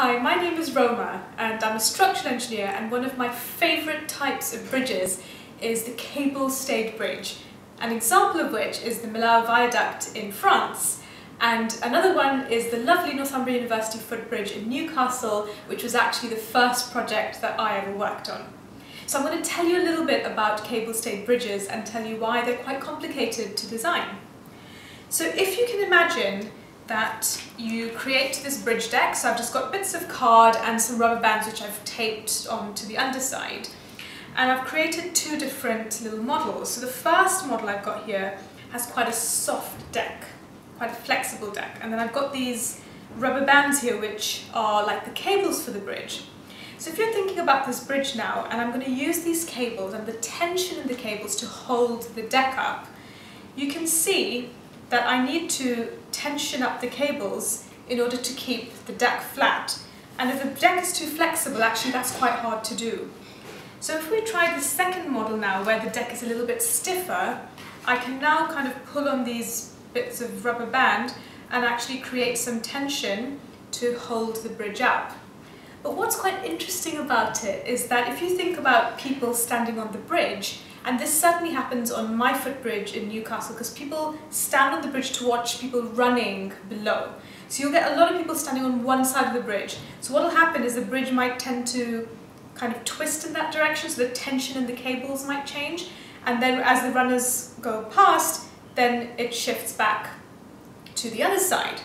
Hi, my name is Roma and I'm a structural engineer and one of my favourite types of bridges is the cable-stayed bridge. An example of which is the Millau Viaduct in France and another one is the lovely Northumbria University footbridge in Newcastle which was actually the first project that I ever worked on. So I'm going to tell you a little bit about cable-stayed bridges and tell you why they're quite complicated to design. So if you can imagine that you create this bridge deck. So I've just got bits of card and some rubber bands which I've taped onto the underside. And I've created two different little models. So the first model I've got here has quite a soft deck, quite a flexible deck. And then I've got these rubber bands here which are like the cables for the bridge. So if you're thinking about this bridge now, and I'm going to use these cables and the tension in the cables to hold the deck up, you can see that I need to tension up the cables in order to keep the deck flat. And if the deck is too flexible, actually that's quite hard to do. So if we try the second model now, where the deck is a little bit stiffer, I can now kind of pull on these bits of rubber band and actually create some tension to hold the bridge up. But what's quite interesting about it is that if you think about people standing on the bridge, and this certainly happens on my footbridge in Newcastle because people stand on the bridge to watch people running below. So you'll get a lot of people standing on one side of the bridge. So what will happen is the bridge might tend to kind of twist in that direction, so the tension in the cables might change. And then as the runners go past, then it shifts back to the other side.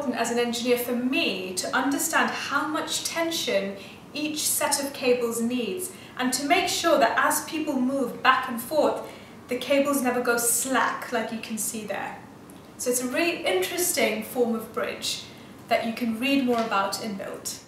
Important as an engineer for me to understand how much tension each set of cables needs and to make sure that as people move back and forth, the cables never go slack like you can see there. So it's a really interesting form of bridge that you can read more about in Built.